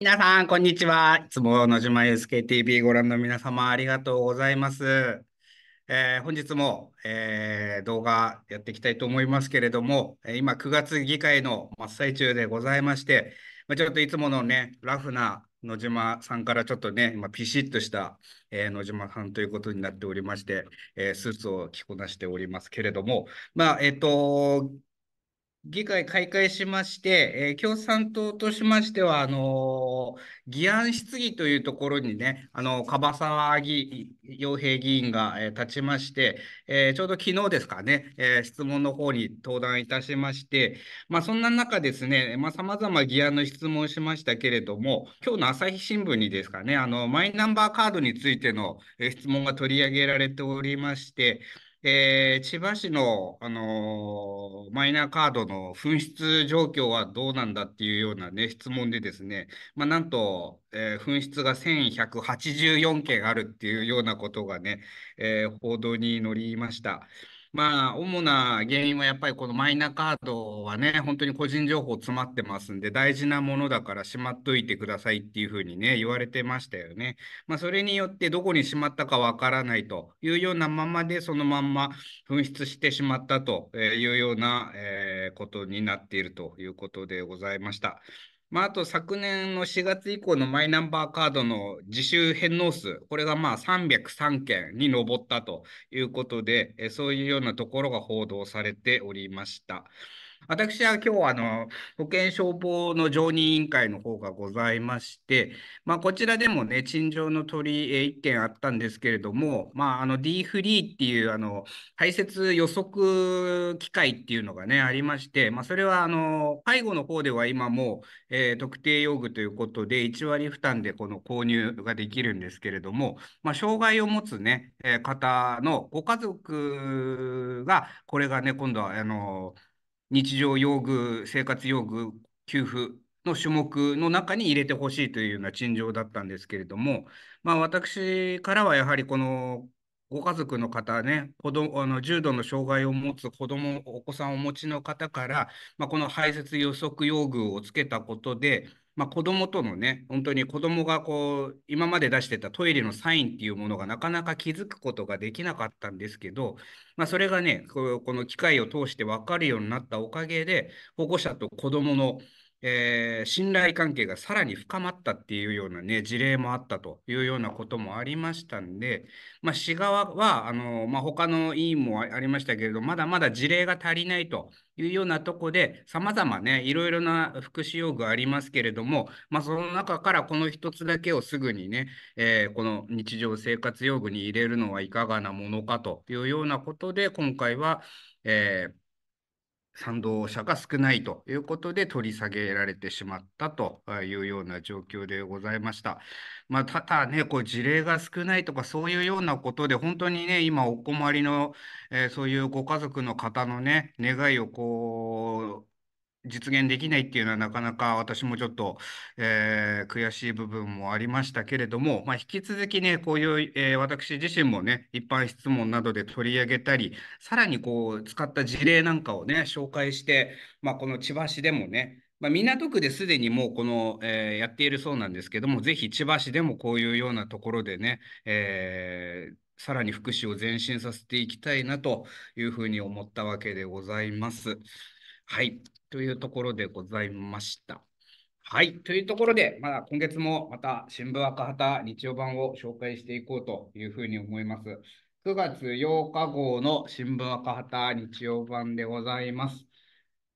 皆さん、こんにちは。いつも野島 SKTV ご覧の皆様、ありがとうございます。えー、本日も、えー、動画やっていきたいと思いますけれども、今、9月議会の真っ最中でございまして、ちょっといつものね、ラフな野島さんからちょっとね、今、ピシッとした、えー、野島さんということになっておりまして、えー、スーツを着こなしておりますけれども、まあ、えっ、ー、と、議会開会しまして、えー、共産党としましては、あのー、議案質疑というところにね、あの、樺沢議洋平議員が、えー、立ちまして、えー、ちょうど昨日ですかね、えー、質問の方に登壇いたしまして、まあ、そんな中ですね、まあ、様々議案の質問をしましたけれども、今日の朝日新聞にですかね、あの、マイナンバーカードについての、質問が取り上げられておりまして、えー、千葉市の、あのー、マイナーカードの紛失状況はどうなんだっていうようなね、質問でですね、まあ、なんと、えー、紛失が1184件あるっていうようなことがね、えー、報道に載りました。まあ、主な原因はやっぱりこのマイナカードはね、本当に個人情報詰まってますんで、大事なものだからしまっといてくださいっていうふうにね、言われてましたよね。まあ、それによってどこにしまったかわからないというようなままで、そのまんま紛失してしまったというような、え、ことになっているということでございました。まあ、あと昨年の4月以降のマイナンバーカードの自主返納数、これがまあ303件に上ったということで、そういうようなところが報道されておりました。私は今日あの保険消防の常任委員会の方がございまして、まあ、こちらでもね、陳情の取り1件あったんですけれども、まあ、あの D フリーっていうあの排泄予測機械っていうのがね、ありまして、まあ、それはあの介護の方では今も、えー、特定用具ということで、1割負担でこの購入ができるんですけれども、まあ、障害を持つね、え、方のご家族が、これがね、今度はあの日常用具、生活用具、給付の種目の中に入れてほしいというような陳情だったんですけれども、まあ、私からはやはりこのご家族の方ね、子供あの重度の障害を持つ子供、お子さんをお持ちの方から、まあ、この排泄予測用具をつけたことで、まあ、子供とのね、本当に子供がこう、今まで出してたトイレのサインっていうものがなかなか気づくことができなかったんですけど、まあ、それがね、この機械を通して分かるようになったおかげで、保護者と子供のえー、信頼関係がさらに深まったっていうようなね、事例もあったというようなこともありましたんで、まあ、市側は、あの、まあ、他の委員もありましたけれど、まだまだ事例が足りないというようなとこで、様々ね、いろいろな福祉用具ありますけれども、まあ、その中からこの一つだけをすぐにね、えー、この日常生活用具に入れるのはいかがなものかというようなことで、今回は、えー賛同者が少ないということで取り下げられてしまったというような状況でございました。まあ、ただね、こう事例が少ないとかそういうようなことで本当にね、今お困りの、えー、そういうご家族の方のね、願いをこう、実現できないっていうのはなかなか私もちょっと、えー、悔しい部分もありましたけれども、まあ、引き続きね、こういう、えー、私自身もね、一般質問などで取り上げたり、さらにこう、使った事例なんかをね、紹介して、まあ、この千葉市でもね、まあ、港区ですでにもうこの、えー、やっているそうなんですけども、ぜひ千葉市でもこういうようなところでね、えー、さらに福祉を前進させていきたいなというふうに思ったわけでございます。はい。というところでございました。はい。というところで、まだ今月もまた新聞赤旗日曜版を紹介していこうというふうに思います。9月8日号の新聞赤旗日曜版でございます。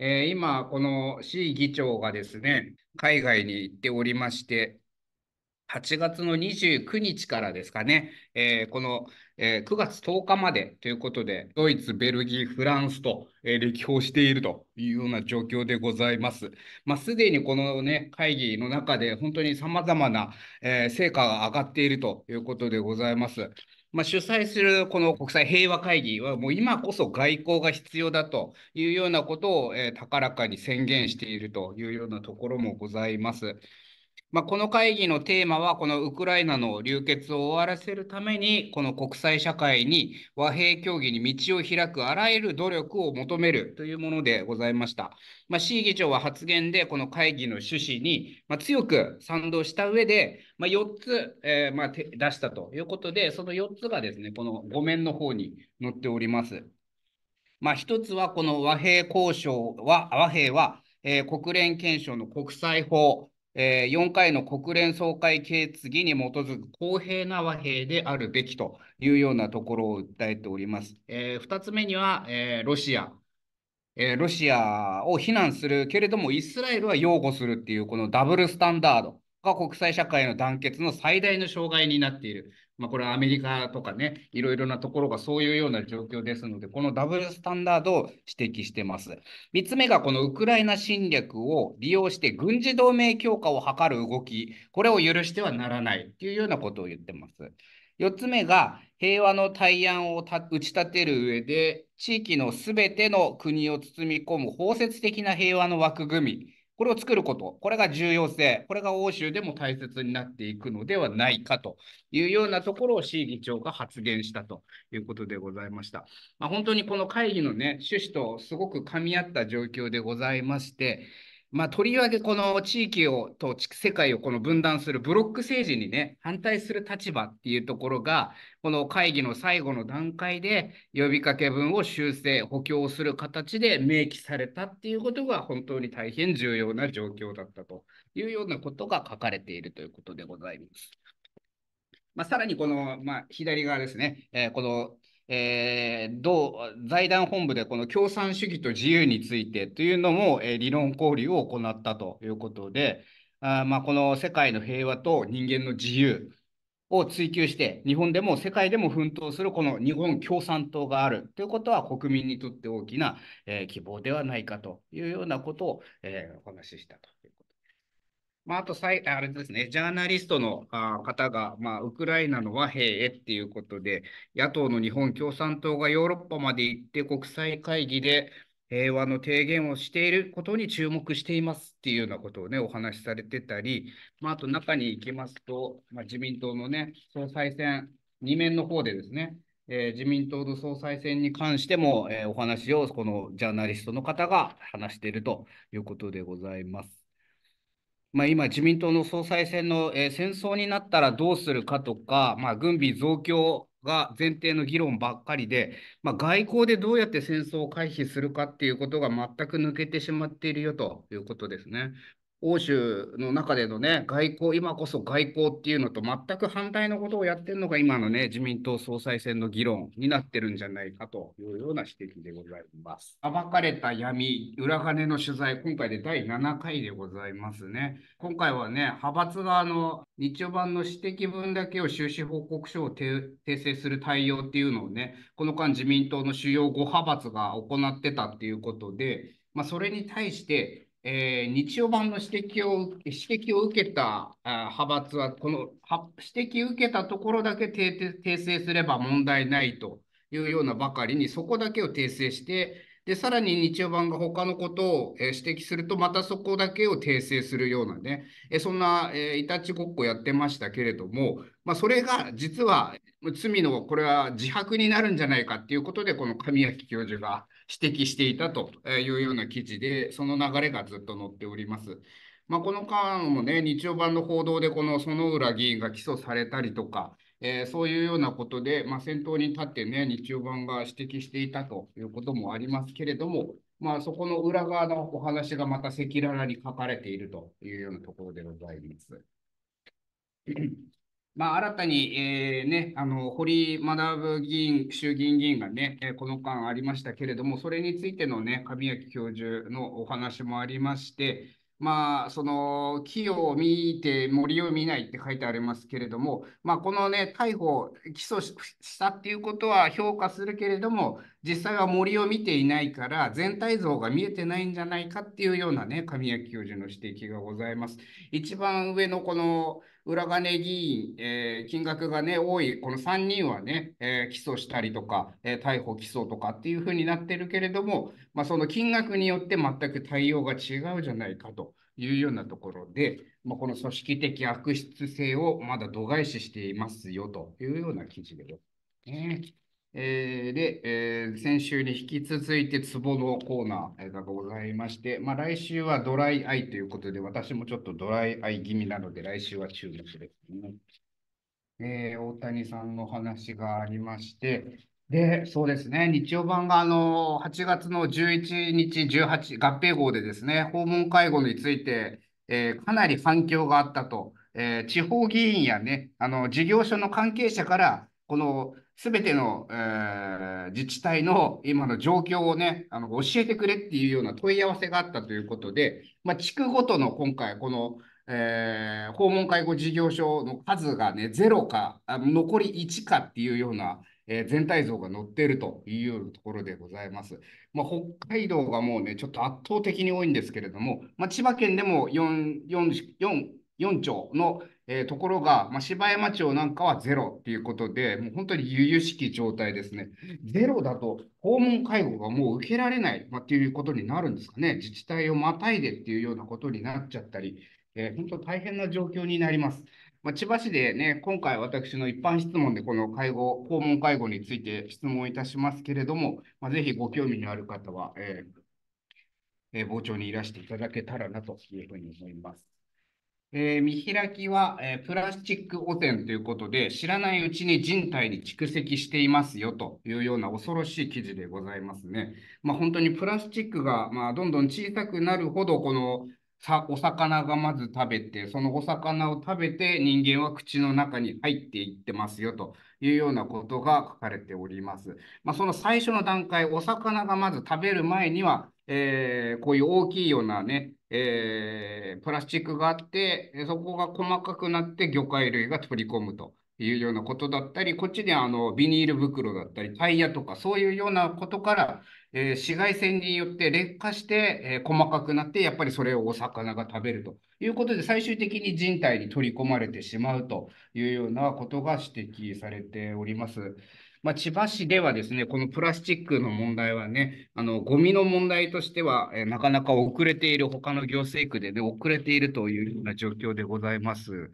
えー、今、この市議長がですね、海外に行っておりまして、8月の29日からですかね、えー、この、えー、9月10日までということで、ドイツ、ベルギー、フランスと、えー、歴訪しているというような状況でございます。まあ、すでにこのね、会議の中で本当に様々な、えー、成果が上がっているということでございます。まあ、主催するこの国際平和会議はもう今こそ外交が必要だというようなことを、えー、高らかに宣言しているというようなところもございます。まあ、この会議のテーマは、このウクライナの流血を終わらせるために、この国際社会に和平協議に道を開くあらゆる努力を求めるというものでございました。まあ、C 議長は発言で、この会議の趣旨に、ま、強く賛同した上で、まあ、4つ、えー、ま、出したということで、その4つがですね、この5面の方に載っております。まあ、1つは、この和平交渉は、和平は、えー、国連憲章の国際法、え、4回の国連総会決議に基づく公平な和平であるべきというようなところを訴えております。え、2つ目には、え、ロシア、えロシアを非難するけれども、イスラエルは擁護するっていう、このダブルスタンダードが国際社会の団結の最大の障害になっている。まあ、これはアメリカとかね、いろいろなところがそういうような状況ですので、このダブルスタンダードを指摘してます。3つ目がこのウクライナ侵略を利用して軍事同盟強化を図る動き、これを許してはならないというようなことを言ってます。4つ目が平和の対案を打ち立てる上で、地域のすべての国を包み込む包摂的な平和の枠組み、これを作ること、これが重要性、これが欧州でも大切になっていくのではないかというようなところを市議長が発言したということでございました。まあ、本当にこの会議のね、趣旨とすごく噛み合った状況でございまして、まあ、とりわけこの地域をと世界をこの分断するブロック政治にね、反対する立場っていうところが、この会議の最後の段階で呼びかけ文を修正、補強する形で明記されたっていうことが本当に大変重要な状況だったというようなことが書かれているということでございます。まあ、さらにこの、まあ、左側ですね、えー、このえー、同財団本部でこの共産主義と自由についてというのも、えー、理論交流を行ったということで、あまあ、この世界の平和と人間の自由を追求して、日本でも世界でも奮闘するこの日本共産党があるということは国民にとって大きな、えー、希望ではないかというようなことを、え、お話ししたと。まあ、あとさい、あれですね、ジャーナリストの方が、まあ、ウクライナの和平へっていうことで、野党の日本共産党がヨーロッパまで行って国際会議で平和の提言をしていることに注目していますっていうようなことをね、お話しされてたり、まあ、あと中に行きますと、まあ、自民党のね、総裁選、2面の方でですね、えー、自民党の総裁選に関しても、えー、お話をこのジャーナリストの方が話しているということでございます。まあ、今、自民党の総裁選の、えー、戦争になったらどうするかとか、まあ、軍備増強が前提の議論ばっかりで、まあ、外交でどうやって戦争を回避するかっていうことが全く抜けてしまっているよということですね。欧州の中でのね、外交、今こそ外交っていうのと全く反対のことをやってるのが今のね、自民党総裁選の議論になってるんじゃないかというような指摘でございます。暴かれた闇、裏金の取材、今回で第7回でございますね。今回はね、派閥側の日曜版の指摘分だけを収支報告書を訂正する対応っていうのをね、この間自民党の主要5派閥が行ってたっていうことで、まあ、それに対して、えー、日曜版の指摘を指摘を受けた派閥は、この指摘を受けたところだけ訂正すれば問題ないというようなばかりに、そこだけを訂正して、で、さらに日曜版が他のことを指摘すると、またそこだけを訂正するようなね、そんな、えいたちごっこやってましたけれども、まあ、それが実は罪のこれは自白になるんじゃないかっていうことで、この神谷教授が指摘していたというような記事で、その流れがずっと載っております。まあ、この間もね、日曜版の報道で、この園浦議員が起訴されたりとか、えー、そういうようなことで、まあ、先頭に立ってね、日曜版が指摘していたということもありますけれども、まあ、そこの裏側のお話がまた赤裸々に書かれているというようなところでございます。まあ、新たに、えーね、あの堀学議員、衆議院議員がね、この間ありましたけれども、それについてのね、神谷教授のお話もありまして、まあ、その木を見て森を見ないって書いてありますけれども、まあ、このね、逮捕、起訴したっていうことは評価するけれども、実際は森を見ていないから、全体像が見えてないんじゃないかっていうようなね、神谷教授の指摘がございます。一番上のこの裏金議員、えー、金額がね、多い、この3人はね、えー、起訴したりとか、えー、逮捕・起訴とかっていうふうになってるけれども、まあ、その金額によって全く対応が違うじゃないかというようなところで、まあ、この組織的悪質性をまだ度外視していますよというような記事でございますね。えー、で、えー、先週に引き続いて、ツボのコーナーがございまして、まあ、来週はドライアイということで、私もちょっとドライアイ気味なので、来週は注目ですね。えー、大谷さんの話がありまして、で、そうですね、日曜版があの8月の11日、18合併号でですね、訪問介護について、えー、かなり反響があったと、えー、地方議員やね、あの事業所の関係者から、このすべての、えー、自治体の今の状況をね、あの教えてくれっていうような問い合わせがあったということで、まあ、地区ごとの今回、この、えー、訪問介護事業所の数がね、0か、残り1かっていうような、えー、全体像が載っているというようなところでございます。まあ、北海道がもうね、ちょっと圧倒的に多いんですけれども、まあ、千葉県でも4、4、4、4町の、えー、ところが、まあ、芝山町なんかはゼロっていうことで、もう本当に悠々しき状態ですね。ゼロだと訪問介護がもう受けられない、まあ、っていうことになるんですかね。自治体をまたいでっていうようなことになっちゃったり、えー、本当大変な状況になります。まあ、千葉市でね、今回私の一般質問でこの介護、訪問介護について質問いたしますけれども、まあ、ぜひご興味のある方は、えーえー、傍聴にいらしていただけたらなというふうに思います。えー、見開きは、えー、プラスチック汚染ということで、知らないうちに人体に蓄積していますよというような恐ろしい記事でございますね。まあ、本当にプラスチックが、まあ、どんどん小さくなるほど、このさお魚がまず食べて、そのお魚を食べて人間は口の中に入っていってますよというようなことが書かれております。まあ、その最初の段階、お魚がまず食べる前には、えー、こういう大きいようなね、えー、プラスチックがあって、そこが細かくなって魚介類が取り込むと。いうようなことだったり、こっちにあのビニール袋だったり、タイヤとかそういうようなことから、えー、紫外線によって劣化して、えー、細かくなって、やっぱりそれをお魚が食べるということで、最終的に人体に取り込まれてしまうというようなことが指摘されております。まあ、千葉市ではですね、このプラスチックの問題はね、あのゴミの問題としては、えー、なかなか遅れている、他の行政区で、ね、遅れているというような状況でございます。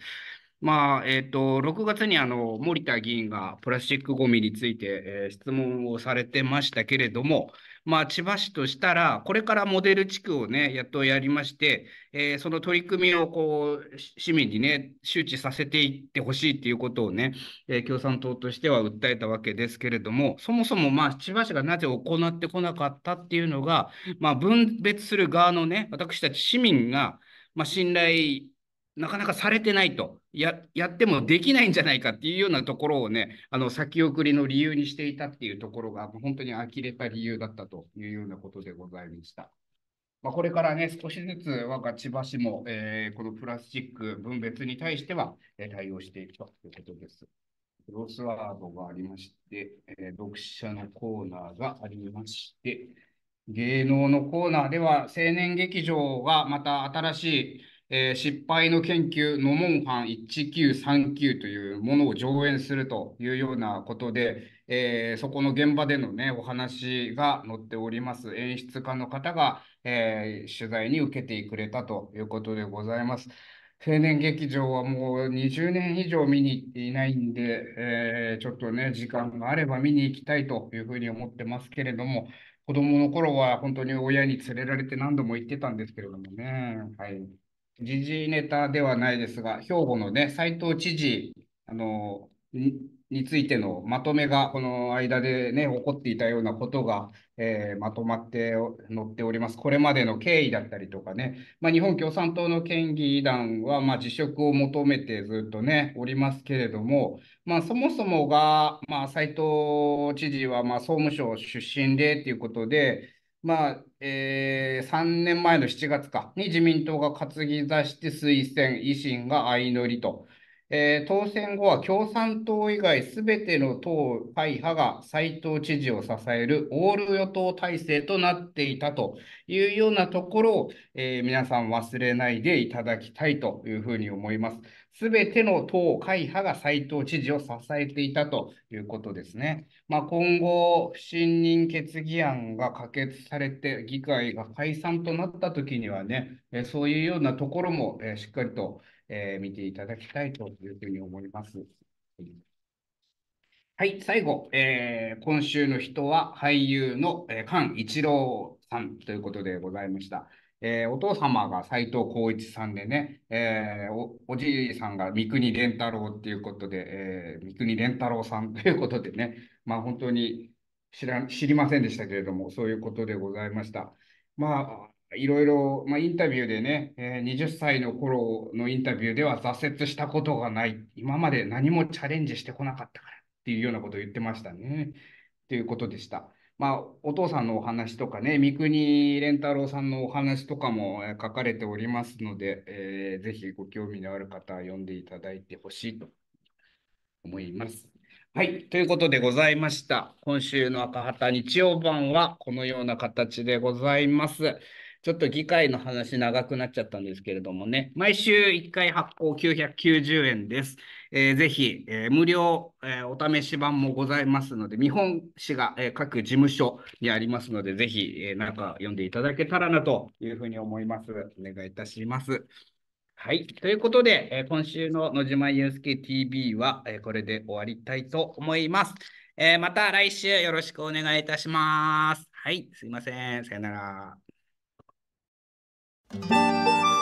まあ、え、ー、と、6月にあの、森田議員がプラスチックごみについて、えー、質問をされてましたけれども、まあ、千葉市としたら、これからモデル地区をね、やっとやりまして、えー、その取り組みをこう市民にね、周知させていってほしいっていうことをね、えー、共産党としては訴えたわけですけれども、そもそもまあ千葉市がなぜ行ってこなかったっていうのが、まあ、分別する側のね、私たち市民が、まあ、信頼なかなかされてないと、ややってもできないんじゃないかっていうようなところをね、あの先送りの理由にしていたっていうところが、本当に呆れた理由だったというようなことでございました。まあ、これからね、少しずつ我が千葉市も、えー、このプラスチック分別に対しては、えー、対応していくということです。クロスワードがありまして、えー、読者のコーナーがありまして、芸能のコーナーでは青年劇場がまた新しいえー、失敗の研究、ノモンハン1939というものを上演するというようなことで、えー、そこの現場でのね、お話が載っております。演出家の方が、えー、取材に受けてくれたということでございます。青年劇場はもう20年以上見に行っていないんで、えー、ちょっとね、時間があれば見に行きたいというふうに思ってますけれども、子供の頃は本当に親に連れられて何度も行ってたんですけれどもね、はい。時事ネタではないですが、兵庫のね、斉藤知事、あの、についてのまとめが、この間でね、起こっていたようなことが、えー、まとまって載っております。これまでの経緯だったりとかね、まあ、日本共産党の県議団は、まあ、辞職を求めてずっとね、おりますけれども、まあ、そもそもが、まあ、斉藤知事は、まあ、総務省出身でということで、まあ、えー、3年前の7月かに自民党が担ぎ出して推薦、維新が相乗りとえー、当選後は共産党以外すべての党会派が斉藤知事を支えるオール与党体制となっていたというようなところを、えー、皆さん忘れないでいただきたいというふうに思います。すべての党会派が斉藤知事を支えていたということですね。まあ、今後、不信任決議案が可決されて、議会が解散となったときにはね、そういうようなところもしっかりと、見ていただきたいというふうに思います。はい、最後、えー、今週の人は俳優の、菅一郎さんということでございました。えー、お父様が斎藤浩一さんでね、えー、おおじいさんが三国連太郎っていうことで、えー、三国連太郎さんということでね、まあ本当に知ら知りませんでしたけれども、そういうことでございました。まあ、いろいろ、まあ、インタビューでね、えー、20歳の頃のインタビューでは挫折したことがない。今まで何もチャレンジしてこなかったからっていうようなことを言ってましたね。ということでした。まあ、お父さんのお話とかね、三國連太郎さんのお話とかも書かれておりますので、えー、ぜひご興味のある方は読んでいただいてほしいと思います。はい。ということでございました。今週の赤旗日曜版はこのような形でございます。ちょっと議会の話長くなっちゃったんですけれどもね、毎週1回発行990円です。えー、ぜひ、えー、無料、えー、お試し版もございますので、見本紙が、えー、各事務所にありますので、ぜひ、えー、なんか読んでいただけたらなというふうに思います。お願いいたします。はい。ということで、えー、今週の野島祐介 TV は、えー、これで終わりたいと思います。えー、また来週よろしくお願いいたします。はい。すいません。さよなら。thank you